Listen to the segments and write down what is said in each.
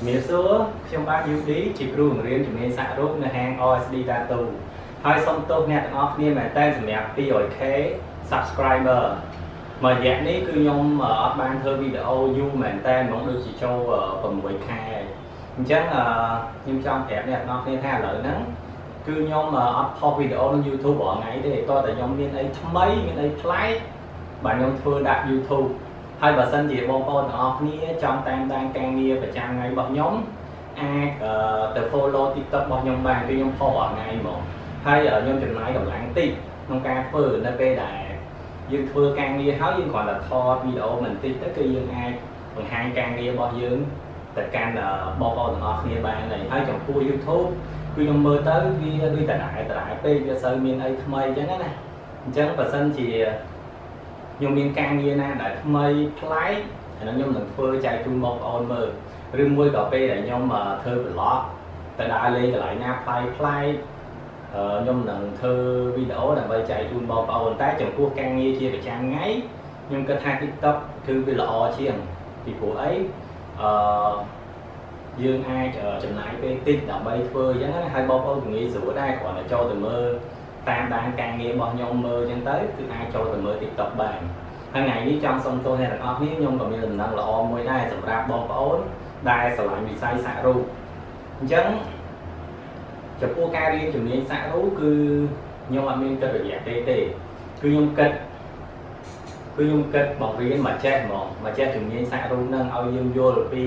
ជំរាបសួរខ្ញុំបាទ UD ជាគ្រូបង្រៀនជំនាញសាក់រូបនៅហាង OSD Tattoo ហើយសូមទោសអ្នកទាំងអស់គ្នាមែនតើសម្រាប់ 200k subscriber មួយរយៈនេះគឺខ្ញុំអត់បានធ្វើវីដេអូយូរមែនតើហ្មងដូចជាចូល6ខែអញ្ចឹងខ្ញុំចង់ប្រាប់អ្នកទាំងអស់គ្នាថាឥឡូវហ្នឹងគឺខ្ញុំអត់ផុសវីដេអូនៅ YouTube រាល់ថ្ងៃទេតោះតែខ្ញុំមានអីថ្មីមានអីប្លែកបាទខ្ញុំធ្វើដាក់ YouTube ហើយបើសិនជាបងប្អូនទាំងអស់គ្នាចង់តាមដានការងារប្រចាំថ្ងៃរបស់ខ្ញុំអាចទៅ follow TikTok របស់ខ្ញុំបានគឺខ្ញុំផុសរាល់ថ្ងៃហ្មងហើយខ្ញុំចំណាយកម្លាំងតិចក្នុងការធ្វើនៅពេលដែលយើងធ្វើការងារហើយយើងគ្រាន់តែថតវីដេអូបន្តិចទៅគឺយើងអាចបង្ហាញការងាររបស់យើងទៅកាន់បងប្អូនទាំងអស់គ្នាបានហើយហើយចំពោះ YouTube គឺខ្ញុំមើលទៅវាដូចតដែរតដែរពេកវាសូវមានអីថ្មីអញ្ចឹងណាអញ្ចឹងបើសិនជា ខ្ញុំមានការងារណាដែលថ្មីប្លែកអានោះខ្ញុំនឹងធ្វើចែកជូនបងប្អូនមើលឬមួយក៏ពេលដែលខ្ញុំធ្វើ vlog ទៅដើរលេងកន្លែងណាប្លែកប្លែកខ្ញុំនឹងធ្វើវីដេអូដើម្បីចែកជូនបងប្អូនតែចំពោះការងារជាប្រចាំថ្ងៃខ្ញុំគិតថា TikTok គឺវាល្អជាងពីព្រោះអីអឺយើងអាចចំណាយពេលតិចដើម្បីធ្វើអញ្ចឹងណាហើយបងប្អូនងាយស្រួលដែរគ្រាន់តែចូលទៅមើល តាមដានការងាររបស់ខ្ញុំមើលអញ្ចឹងទៅគឺអាចចូលទៅមើល TikTok បានហើយថ្ងៃនេះចង់សុំទោសអ្នកទាំងអស់គ្នាខ្ញុំក៏មានដំណឹងល្អមួយដែរសម្រាប់បងប្អូនដែលស្រឡាញ់វិស័យសាក់រូបអញ្ចឹងចំពោះការរៀនជំនាញសាក់រូបគឺខ្ញុំអត់មានគិតរយៈពេលទេគឺខ្ញុំគិតគឺខ្ញុំគិតបង្រៀនមកចេះហ្មងមកចេះជំនាញសាក់រូបនឹងឲ្យយើងយល់ពី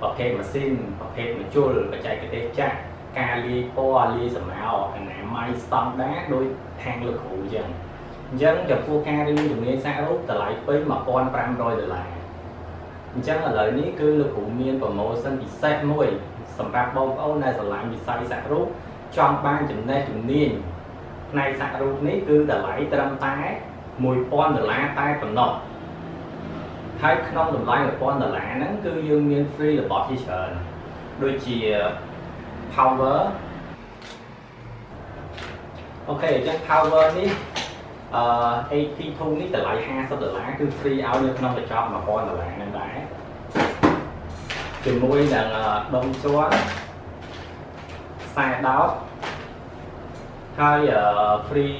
ប្រភេទម៉ាស៊ីនប្រភេទមជុលបច្ចេកទេសចាក់ ការលាយពណ៌លាយសម្ោអនាម័យស្តង់ដាដោយខាងលោកគ្រូអញ្ចឹងអញ្ចឹងចំពោះការរៀនជំនាញសាក់រូបតម្លៃពេញ1500ដុល្លារអញ្ចឹងឥឡូវនេះគឺលោកគ្រូមានប្រម៉ូសិនពិសេសមួយ សម្រាប់បងប្អូនដែលស្រឡាញ់វិស័យសាក់រូបចង់បានចំណេះជំនាញផ្នែកសាក់រូបនេះគឺតម្លៃត្រឹមតែ1000ដុល្លារតែប៉ុណ្ណោះហើយក្នុងតម្លៃ1000ដុល្លារហ្នឹងគឺយើងមាន free របស់ជាច្រើនដូចជា power អូខេអញ្ចឹង power នេះអឺ AP2 នេះតម្លៃ50ដុល្លារគឺ free ឲ្យនៅក្នុងកញ្ចប់1000ដុល្លារហ្នឹងដែរជាមួយនឹងដុំជ័រខ្សែដោតហើយ free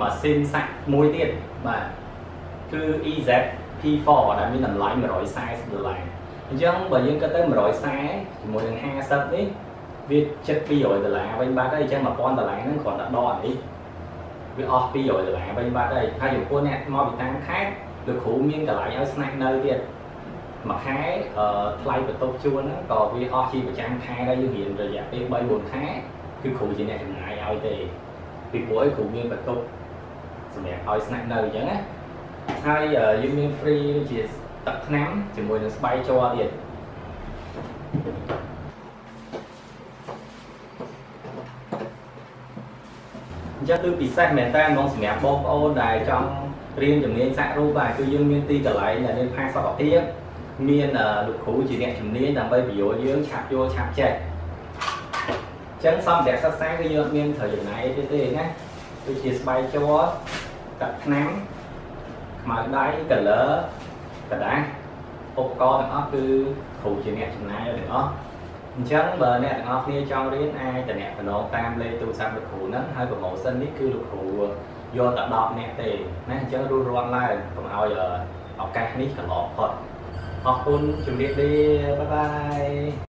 ម៉ាស៊ីនសាក់មួយទៀតបាទគឺ EZ P4 ដែលមានតម្លៃ140ដុល្លារអញ្ចឹងបើយើងគិតទៅ140ជាមួយនឹង50នេះ វាចិត្ត200ដុល្លារវិញបាត់ហើយអញ្ចឹង1000ដុល្លារហ្នឹងគ្រាន់តែដកនេះវាអស់200ដុល្លារវិញបាត់ហើយហើយចំពោះអ្នកមកពីតាមខេត្តលោកគ្រូមានកន្លែងឲ្យស្នាក់នៅទៀតមួយខែថ្លៃបន្ទប់ជួលហ្នឹងក៏វាអស់ជាប្រចាំខែដែរយើងរៀនរយៈពេល3 4ខែគឺគ្រូជាអ្នកចំណាយឲ្យទេពីព្រោះឯគ្រូមានបន្ទប់សម្រាប់ឲ្យស្នាក់នៅអញ្ចឹងណាហើយយើងមាន free ជាទឹកថ្នាំជាមួយនឹងស្បែកជ័រទៀត អញ្ចឹងគឺពិសេសមែនតើក្នុងសម្រាប់បងប្អូនដែលចង់រៀនជំនាញសាក់រូបបាទគឺយើងមានទីកន្លែងដែលមានផាសុខភាពមានលោកគ្រូជាអ្នកជំនាញដើម្បីបញ្យល់យើងឆាប់យល់ឆាប់ចេះអញ្ចឹងសម្រាប់សិក្សាគឺយើងអត់មានត្រូវចំណាយទេទេណាដូចជាស្បែកជ័រកាត់ថ្នាំខ្មៅដៃ color กระดาษឧបករណ៍ទាំងអស់គឺគ្រូជាអ្នកចំណាយទាំងអស់ អញ្ចឹងបើអ្នកទាំងអស់គ្នាចង់រៀនអាចតំណែងតាមលេខទូរស័ព្ទលោកគ្រូហ្នឹងហើយ promotion នេះគឺលោកគ្រូយកតែ10នាក់ទេណាអញ្ចឹងរួចរាល់ឡើងកុំឲ្យឱកាសនេះកន្លងផុតអរគុណជំរាបលាបាយបាយ